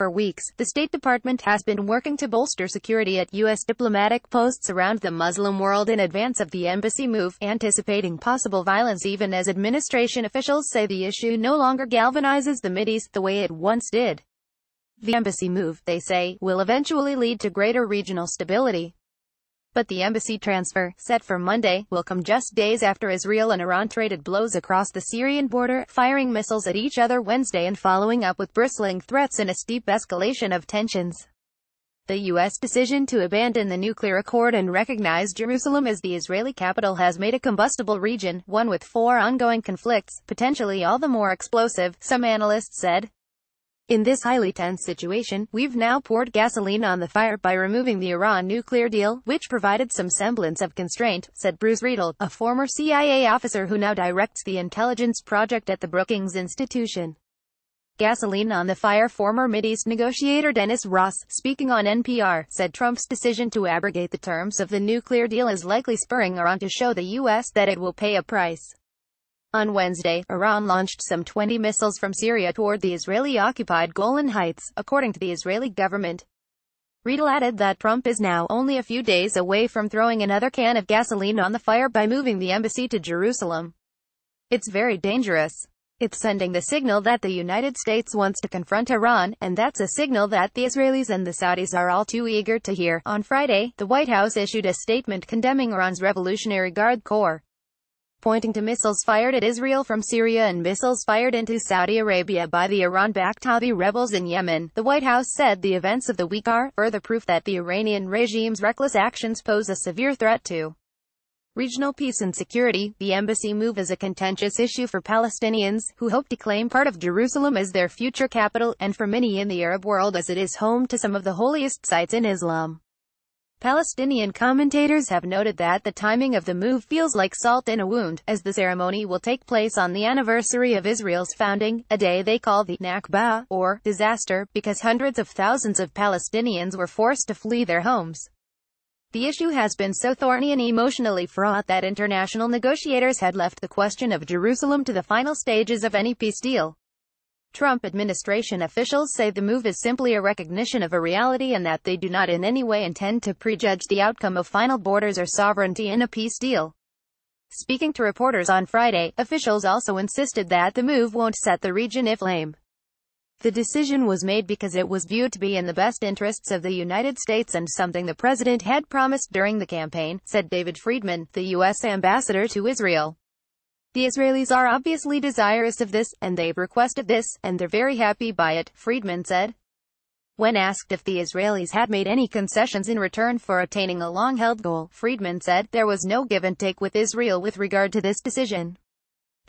For weeks, the State Department has been working to bolster security at U.S. diplomatic posts around the Muslim world in advance of the embassy move, anticipating possible violence even as administration officials say the issue no longer galvanizes the Mideast the way it once did. The embassy move, they say, will eventually lead to greater regional stability. But the embassy transfer, set for Monday, will come just days after Israel and Iran traded blows across the Syrian border, firing missiles at each other Wednesday and following up with bristling threats and a steep escalation of tensions. The U.S. decision to abandon the nuclear accord and recognize Jerusalem as the Israeli capital has made a combustible region, one with four ongoing conflicts, potentially all the more explosive, some analysts said. In this highly tense situation, we've now poured gasoline on the fire by removing the Iran nuclear deal, which provided some semblance of constraint, said Bruce Riedel, a former CIA officer who now directs the intelligence project at the Brookings Institution. Gasoline on the fire former Mideast negotiator Dennis Ross, speaking on NPR, said Trump's decision to abrogate the terms of the nuclear deal is likely spurring Iran to show the U.S. that it will pay a price. On Wednesday, Iran launched some 20 missiles from Syria toward the Israeli-occupied Golan Heights, according to the Israeli government. Riedel added that Trump is now only a few days away from throwing another can of gasoline on the fire by moving the embassy to Jerusalem. It's very dangerous. It's sending the signal that the United States wants to confront Iran, and that's a signal that the Israelis and the Saudis are all too eager to hear. On Friday, the White House issued a statement condemning Iran's Revolutionary Guard Corps pointing to missiles fired at Israel from Syria and missiles fired into Saudi Arabia by the Iran-backed Houthi rebels in Yemen. The White House said the events of the week are further proof that the Iranian regime's reckless actions pose a severe threat to regional peace and security. The embassy move is a contentious issue for Palestinians, who hope to claim part of Jerusalem as their future capital, and for many in the Arab world as it is home to some of the holiest sites in Islam. Palestinian commentators have noted that the timing of the move feels like salt in a wound, as the ceremony will take place on the anniversary of Israel's founding, a day they call the Nakba, or disaster, because hundreds of thousands of Palestinians were forced to flee their homes. The issue has been so thorny and emotionally fraught that international negotiators had left the question of Jerusalem to the final stages of any peace deal. Trump administration officials say the move is simply a recognition of a reality and that they do not in any way intend to prejudge the outcome of final borders or sovereignty in a peace deal. Speaking to reporters on Friday, officials also insisted that the move won't set the region aflame. The decision was made because it was viewed to be in the best interests of the United States and something the president had promised during the campaign, said David Friedman, the U.S. ambassador to Israel. The Israelis are obviously desirous of this, and they've requested this, and they're very happy by it, Friedman said. When asked if the Israelis had made any concessions in return for attaining a long-held goal, Friedman said, there was no give and take with Israel with regard to this decision.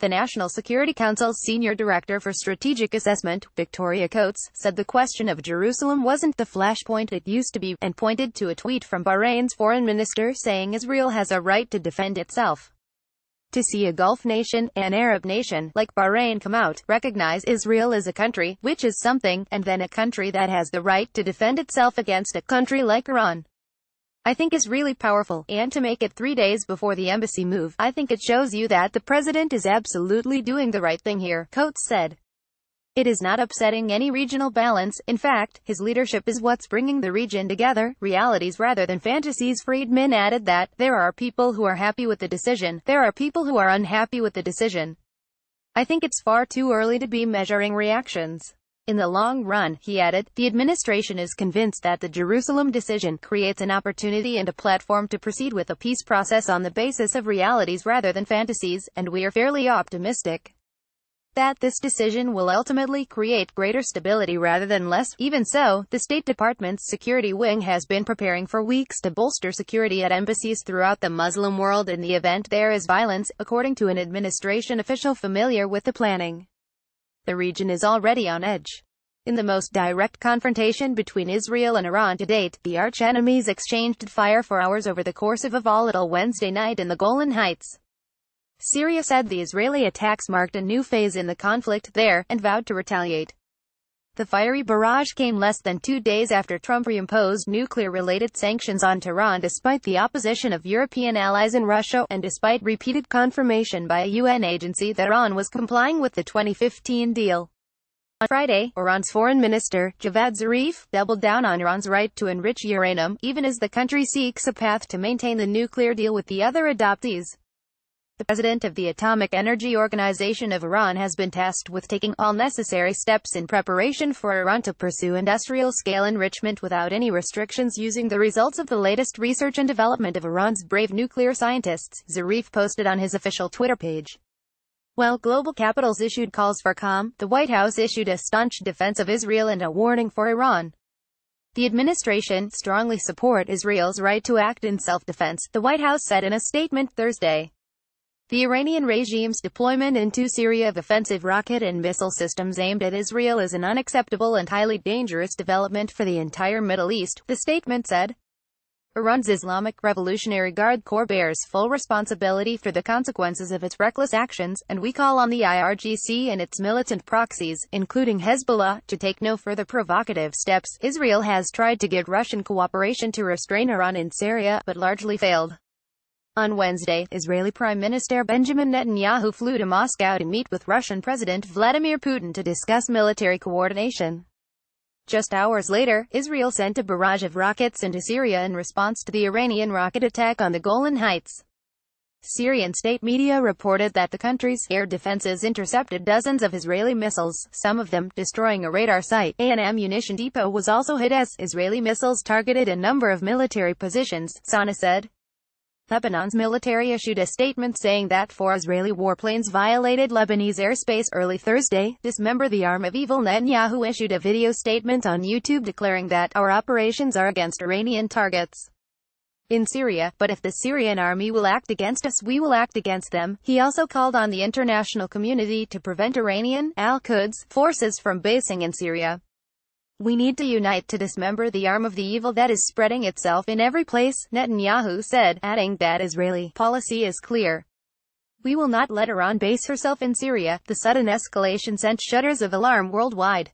The National Security Council's senior director for strategic assessment, Victoria Coates, said the question of Jerusalem wasn't the flashpoint it used to be, and pointed to a tweet from Bahrain's foreign minister saying Israel has a right to defend itself. To see a Gulf nation, an Arab nation, like Bahrain come out, recognize Israel as a country, which is something, and then a country that has the right to defend itself against a country like Iran. I think is really powerful, and to make it three days before the embassy move, I think it shows you that the president is absolutely doing the right thing here, Coates said. It is not upsetting any regional balance, in fact, his leadership is what's bringing the region together, realities rather than fantasies. Friedman added that, there are people who are happy with the decision, there are people who are unhappy with the decision. I think it's far too early to be measuring reactions. In the long run, he added, the administration is convinced that the Jerusalem decision creates an opportunity and a platform to proceed with a peace process on the basis of realities rather than fantasies, and we are fairly optimistic that this decision will ultimately create greater stability rather than less. Even so, the State Department's security wing has been preparing for weeks to bolster security at embassies throughout the Muslim world in the event there is violence, according to an administration official familiar with the planning. The region is already on edge. In the most direct confrontation between Israel and Iran to date, the arch-enemies exchanged fire for hours over the course of a volatile Wednesday night in the Golan Heights. Syria said the Israeli attacks marked a new phase in the conflict there, and vowed to retaliate. The fiery barrage came less than two days after Trump reimposed nuclear-related sanctions on Tehran despite the opposition of European allies in Russia, and despite repeated confirmation by a UN agency that Iran was complying with the 2015 deal. On Friday, Iran's foreign minister, Javad Zarif, doubled down on Iran's right to enrich uranium, even as the country seeks a path to maintain the nuclear deal with the other adoptees. The president of the Atomic Energy Organization of Iran has been tasked with taking all necessary steps in preparation for Iran to pursue industrial-scale enrichment without any restrictions using the results of the latest research and development of Iran's brave nuclear scientists, Zarif posted on his official Twitter page. While global capitals issued calls for calm, the White House issued a staunch defense of Israel and a warning for Iran. The administration strongly support Israel's right to act in self-defense, the White House said in a statement Thursday. The Iranian regime's deployment into Syria of offensive rocket and missile systems aimed at Israel is an unacceptable and highly dangerous development for the entire Middle East, the statement said. Iran's Islamic Revolutionary Guard Corps bears full responsibility for the consequences of its reckless actions, and we call on the IRGC and its militant proxies, including Hezbollah, to take no further provocative steps. Israel has tried to get Russian cooperation to restrain Iran in Syria, but largely failed. On Wednesday, Israeli Prime Minister Benjamin Netanyahu flew to Moscow to meet with Russian President Vladimir Putin to discuss military coordination. Just hours later, Israel sent a barrage of rockets into Syria in response to the Iranian rocket attack on the Golan Heights. Syrian state media reported that the country's air defenses intercepted dozens of Israeli missiles, some of them destroying a radar site. An ammunition depot was also hit as Israeli missiles targeted a number of military positions, SANA said. Lebanon's military issued a statement saying that four Israeli warplanes violated Lebanese airspace early Thursday. Dismember the arm of evil Netanyahu issued a video statement on YouTube declaring that our operations are against Iranian targets in Syria, but if the Syrian army will act against us we will act against them. He also called on the international community to prevent Iranian, al-Quds, forces from basing in Syria. We need to unite to dismember the arm of the evil that is spreading itself in every place, Netanyahu said, adding that Israeli policy is clear. We will not let Iran base herself in Syria. The sudden escalation sent shudders of alarm worldwide.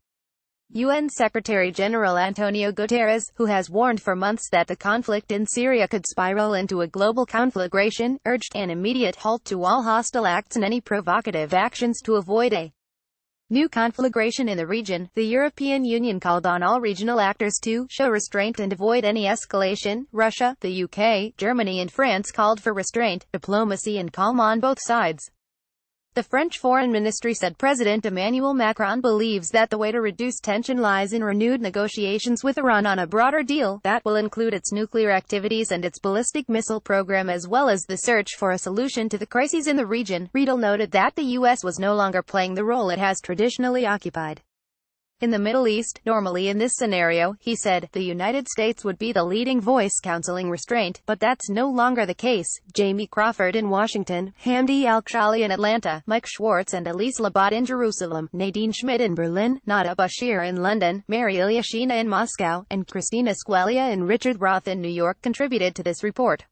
UN Secretary-General Antonio Guterres, who has warned for months that the conflict in Syria could spiral into a global conflagration, urged an immediate halt to all hostile acts and any provocative actions to avoid a New conflagration in the region, the European Union called on all regional actors to show restraint and avoid any escalation. Russia, the UK, Germany and France called for restraint, diplomacy and calm on both sides. The French Foreign Ministry said President Emmanuel Macron believes that the way to reduce tension lies in renewed negotiations with Iran on a broader deal that will include its nuclear activities and its ballistic missile program as well as the search for a solution to the crises in the region. Riedel noted that the U.S. was no longer playing the role it has traditionally occupied. In the Middle East, normally in this scenario, he said, the United States would be the leading voice counseling restraint, but that's no longer the case. Jamie Crawford in Washington, Hamdi Al-Khalili in Atlanta, Mike Schwartz and Elise Labott in Jerusalem, Nadine Schmidt in Berlin, Nada Bashir in London, Mary Ilyushina in Moscow, and Kristina Sgueglia and Richard Roth in New York contributed to this report.